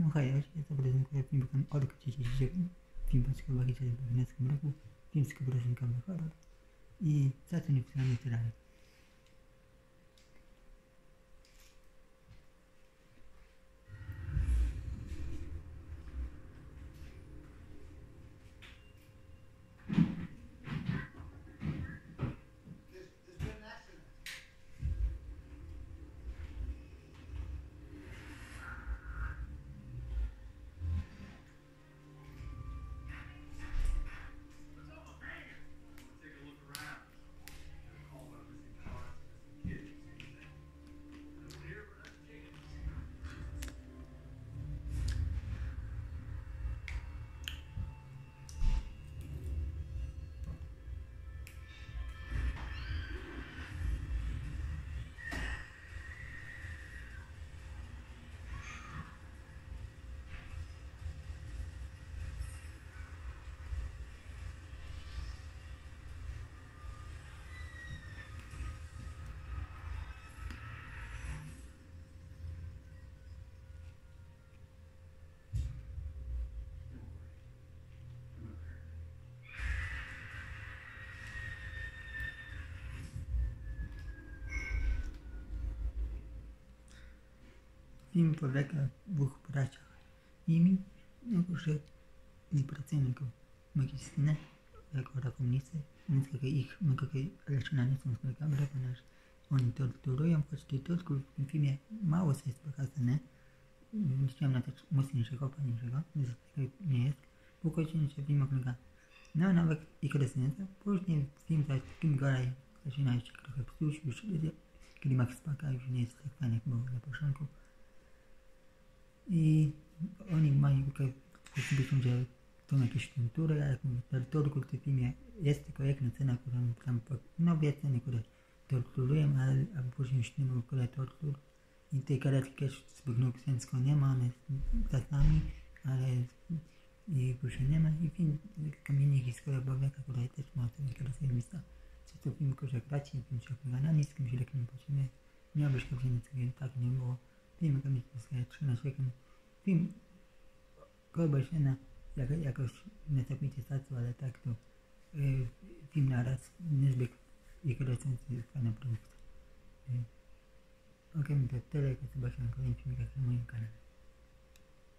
No hej, ja zaprezentuję film Ork 30, film polskiego bariczera w roku, film z kobrażynkowy horror i za to nie wcale tyle. Film polega o dwóch braciach. Nimi, jako że nie pracują jako medycynę, jako rakomnicy, więc jak ich megakaj leczenia nie są dobre, ponieważ oni torturują, choć tej tortur w tym filmie mało co jest pokazane. Chciałem na też mocniejszego, fajniejszego, więc tego nie jest. Po ukończeniu się film polega na nawet ich rezydenta. Później film zaś tym dalej zaczyna się trochę psuć, już klimat spaka już nie jest tak fajny jak było na początku. I oni mają tutaj myślą, że są jakieś kultury, ale tortur w tym filmie jest tylko jedna scena, którą tam, no dwie sceny, które torturują, ale a później już nie ma w ogóle tortur. I tej karetki też zbygnął Księcko nie ma, one czasami, ale i już nie ma. I film Kamienie Historia Baweka, która też ma ten interesuje miejsca. Czy to film Korze Braci, film się opowiada na niskim, się lekkim poziomie. Miał być dobrze, nic tak nie było. Film Kamienie Historia 13 sekund. Film Kolbasiana jak, jakoś niesamowicie stacu, ale tak to y, film naraz niezbyt ich recenzji fajna produkcja. Y, Okej, to tyle, jak zobaczyłem kolejny film na moim kanale.